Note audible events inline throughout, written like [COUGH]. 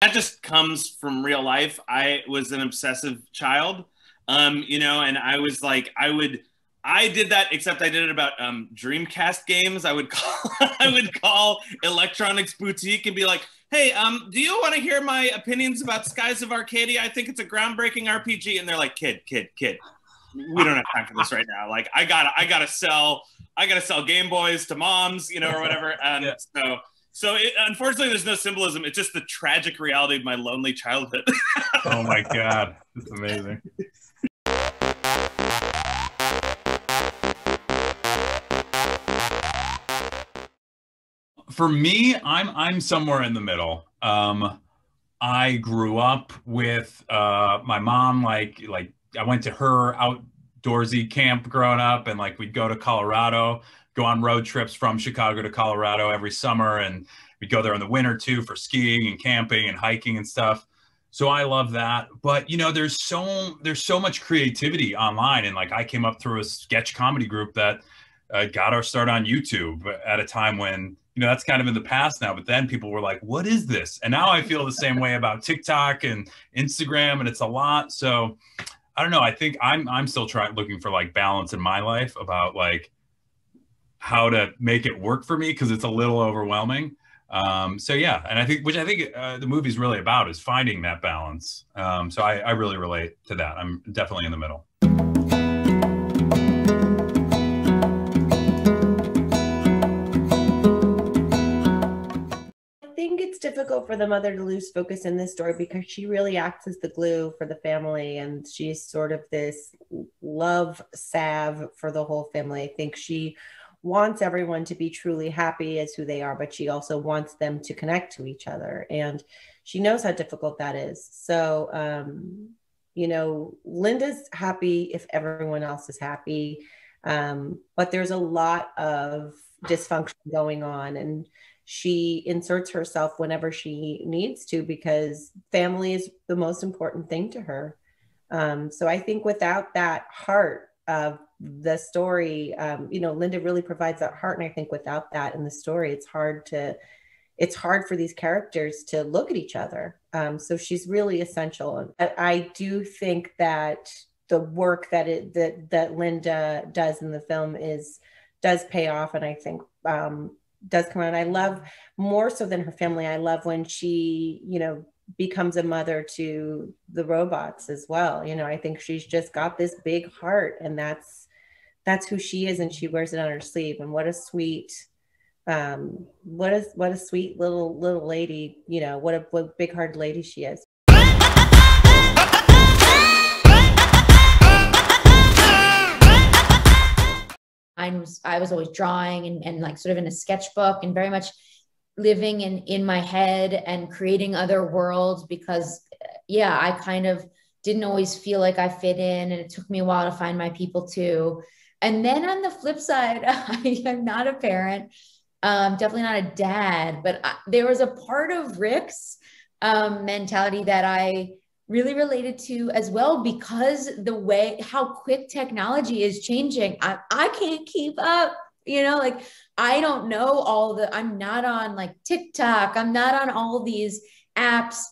that just comes from real life. I was an obsessive child, um, you know, and I was like, I would, I did that, except I did it about um, Dreamcast games. I would [LAUGHS] call, I would call Electronics Boutique and be like, "Hey, um, do you want to hear my opinions about Skies of Arcadia? I think it's a groundbreaking RPG." And they're like, "Kid, kid, kid, we don't have time for this right now. Like, I gotta, I gotta sell, I gotta sell Game Boys to moms, you know, or whatever." [LAUGHS] And yeah. so so it, unfortunately, there's no symbolism. It's just the tragic reality of my lonely childhood. [LAUGHS] oh my god, that's amazing. For me, I'm I'm somewhere in the middle. Um, I grew up with uh, my mom. Like like I went to her outdoorsy camp growing up, and like we'd go to Colorado go on road trips from Chicago to Colorado every summer, and we'd go there in the winter too for skiing and camping and hiking and stuff. So I love that. But you know, there's so there's so much creativity online, and like I came up through a sketch comedy group that uh, got our start on YouTube at a time when you know that's kind of in the past now. But then people were like, "What is this?" And now I feel the same way about TikTok and Instagram, and it's a lot. So I don't know. I think I'm I'm still trying looking for like balance in my life about like how to make it work for me because it's a little overwhelming. Um, so yeah, and I think which I think uh, the movie's really about is finding that balance. Um, so I, I really relate to that. I'm definitely in the middle. I think it's difficult for the mother to lose focus in this story because she really acts as the glue for the family and she's sort of this love salve for the whole family. I think she wants everyone to be truly happy as who they are, but she also wants them to connect to each other. And she knows how difficult that is. So, um, you know, Linda's happy if everyone else is happy. Um, but there's a lot of dysfunction going on. And she inserts herself whenever she needs to because family is the most important thing to her. Um, so I think without that heart of the story um, you know linda really provides that heart and i think without that in the story it's hard to it's hard for these characters to look at each other. Um, so she's really essential. I, I do think that the work that it that that linda does in the film is does pay off and i think um, does come out. I love more so than her family i love when she you know becomes a mother to the robots as well. You know i think she's just got this big heart and that's that's who she is and she wears it on her sleeve. And what a sweet um what a what a sweet little little lady you know what a what big hearted lady she is. I was I was always drawing and, and like sort of in a sketchbook and very much living in in my head and creating other worlds because yeah I kind of didn't always feel like I fit in and it took me a while to find my people too and then on the flip side, [LAUGHS] I am not a parent, um, definitely not a dad, but I, there was a part of Rick's um, mentality that I really related to as well because the way how quick technology is changing. I, I can't keep up. You know, like I don't know all the, I'm not on like TikTok, I'm not on all these apps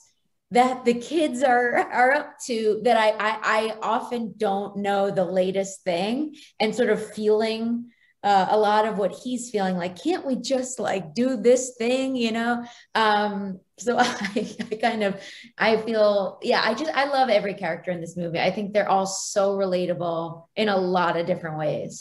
that the kids are are up to that I, I, I often don't know the latest thing and sort of feeling uh, a lot of what he's feeling like can't we just like do this thing? you know? Um so [LAUGHS] I, I kind of i feel yeah i just i love every character in this movie. I think they're all so relatable in a lot of different ways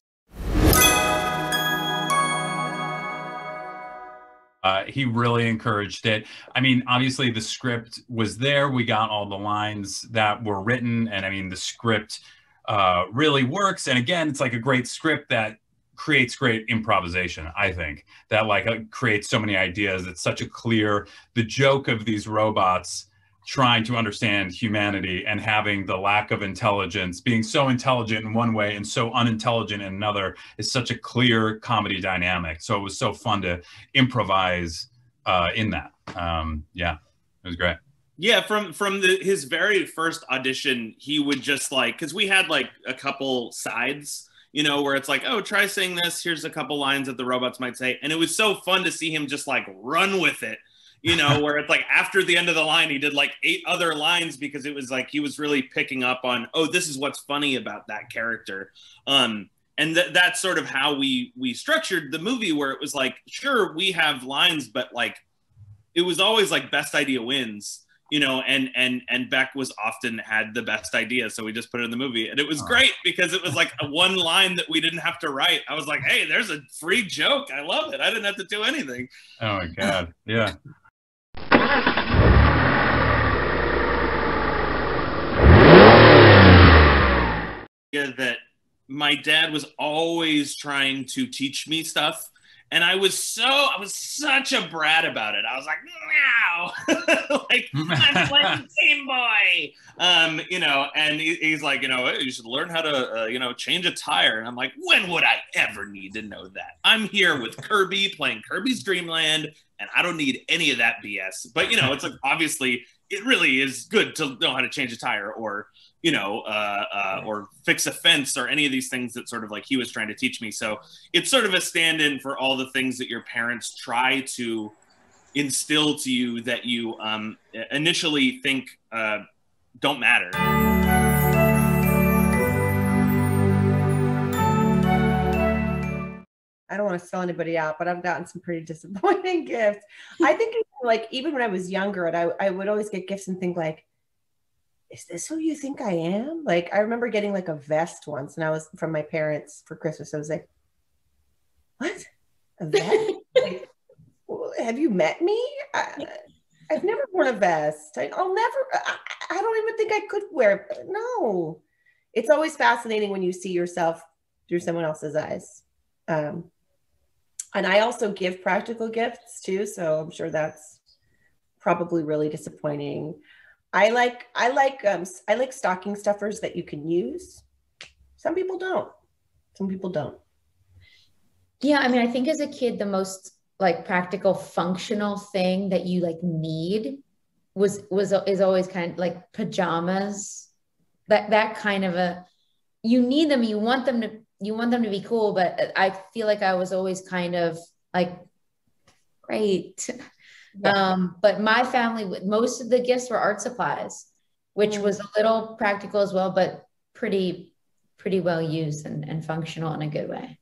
Uh, he really encouraged it. I mean, obviously the script was there. We got all the lines that were written, and I mean the script uh, really works. And again, it's like a great script that creates great improvisation. I think that like uh, creates so many ideas. It's such a clear. The joke of these robots trying to understand humanity and having the lack of intelligence, being so intelligent in one way and so unintelligent in another, is such a clear comedy dynamic. So it was so fun to improvise uh, in that. Um, yeah, it was great. Yeah, from from the his very first audition, he would just like because we had like a couple sides, you know, where it's like, oh, try saying this. Here's a couple lines that the robots might say, and it was so fun to see him just like run with it you know, where it's like after the end of the line, he did like eight other lines because it was like he was really picking up on, oh, this is what's funny about that character. Um, and th- that's sort of how we we structured the movie, where it was like, sure, we have lines, but like it was always like best idea wins you know and and and beck was often had the best idea so we just put it in the movie. And it was great because it was like a one line that we didn't have to write. I was like hey there's a free joke. I love it. I didn't have to do anything. Oh my god. Yeah that my dad was always trying to teach me stuff and I was so I was such a brat about it. I was like, "Meow," [LAUGHS] like I'm playing [LAUGHS] Game Boy, um, you know. And he, he's like, you know, you should learn how to, uh, you know, change a tire. And I'm like, when would I ever need to know that? I'm here with [LAUGHS] Kirby playing Kirby's Dream Land, and I don't need any of that BS. But you know, it's like obviously it really is good to know how to change a tire or you know, uh, uh, or fix a fence or any of these things that sort of like he was trying to teach me. So it's sort of a stand in for all the things that your parents try to instill to you that you um, initially think uh, don't matter. I don't want to sell anybody out, but I've gotten some pretty [LAUGHS] disappointing gifts. I think [LAUGHS] like even when I was younger, and I, I would always get gifts and think like, is this who you think I am? Like, I remember getting like a vest once, and I was from my parents for Christmas. I was like, what? A [LAUGHS] vest? like, have you met me? I, have never worn a vest. I, will never, I, I don't even think I could wear it. No. It's always fascinating when you see yourself through someone else's eyes. Um, and I also give practical gifts too. So I'm sure that's probably really disappointing. I like I like um I like stocking stuffers that you can use. Some people don't. Some people don't. Yeah, I mean, I think as a kid, the most like practical, functional thing that you like need was was is always kind of like pajamas. That that kind of a you need them. You want them to you want them to be cool, but I feel like I was always kind of like great yeah. Um, but my family, most of the gifts were art supplies, which was a little practical as well, but pretty, pretty well used and, and functional in a good way.